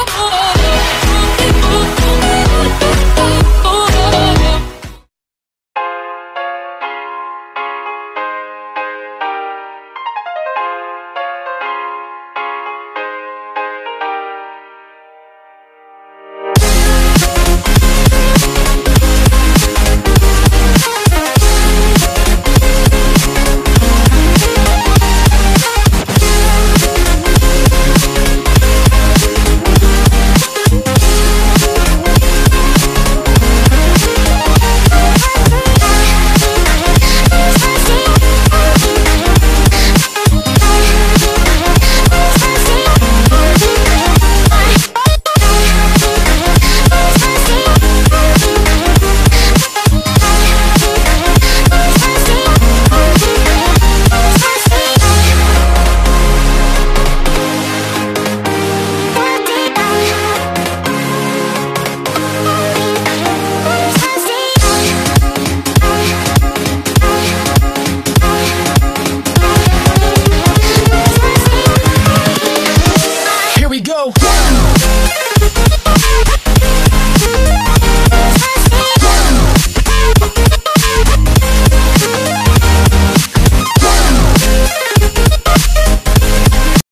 Oh. go.